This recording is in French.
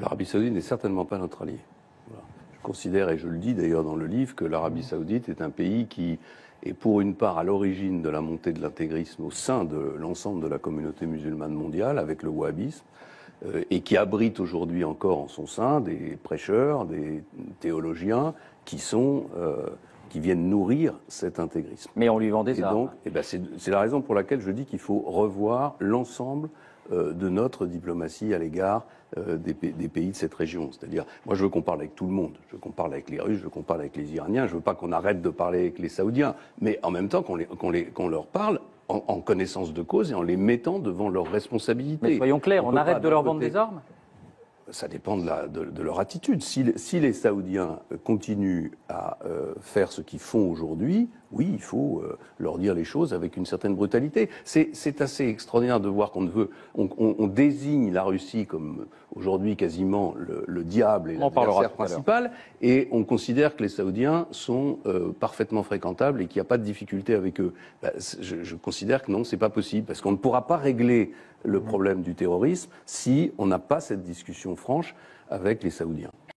L'Arabie saoudite n'est certainement pas notre allié. Je considère, et je le dis d'ailleurs dans le livre, que l'Arabie saoudite est un pays qui est pour une part à l'origine de la montée de l'intégrisme au sein de l'ensemble de la communauté musulmane mondiale, avec le wahhabisme, euh, et qui abrite aujourd'hui encore en son sein des prêcheurs, des théologiens qui sont euh, qui viennent nourrir cet intégrisme. Mais on lui vend des Et armes. donc, eh ben, c'est la raison pour laquelle je dis qu'il faut revoir l'ensemble euh, de notre diplomatie à l'égard euh, des, pa- des pays de cette région. C'est-à-dire, moi, je veux qu'on parle avec tout le monde. Je veux qu'on parle avec les Russes, je veux qu'on parle avec les Iraniens. Je veux pas qu'on arrête de parler avec les Saoudiens, mais en même temps qu'on les- qu'on les- qu'on leur parle en, en connaissance de cause et en les mettant devant leurs responsabilités. Mais soyons clairs, on, arrête de leur vendre des armes ça dépend de, la- de- de leur attitude. Si, les- si les Saoudiens continuent à euh, faire ce qu'ils font aujourd'hui, oui, il faut euh, leur dire les choses avec une certaine brutalité. C'est assez extraordinaire de voir qu'on ne veut, on, on- on désigne la Russie comme aujourd'hui quasiment le, le diable et l'adversaire principal, et on considère que les Saoudiens sont euh, parfaitement fréquentables et qu'il n'y a pas de difficulté avec eux. C'est- je, je considère que non, c'est pas possible parce qu'on ne pourra pas régler le problème du terrorisme si on n'a pas cette discussion franche avec les Saoudiens.